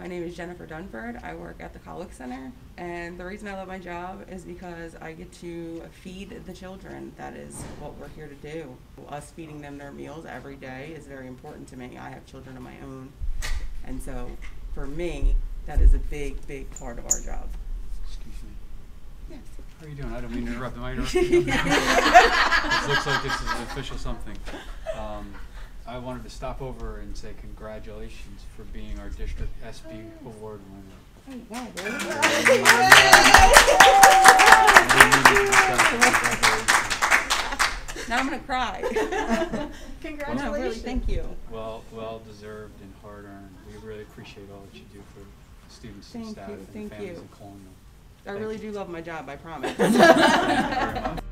My name is Jennifer Dunford. I work at the Colic Center, and the reason I love my job is because I get to feed the children. That is what we're here to do. Us feeding them their meals every day is very important to me. I have children of my own, and so for me, that is a big, big part of our job. Excuse me. Yes. How are you doing? I don't mean to interrupt. Am I interrupting? This looks like this is an official something. Um, I wanted to stop over and say congratulations for being our district SB oh, award winner. Oh, wow, really? Congratulations. Uh, now I'm gonna cry. Congratulations. No, really, thank you. Well, well deserved and hard earned. We really appreciate all that you do for the students and Thank staff you, and thank families you. in Colonial. I really do love my job, I promise. Thank you very much.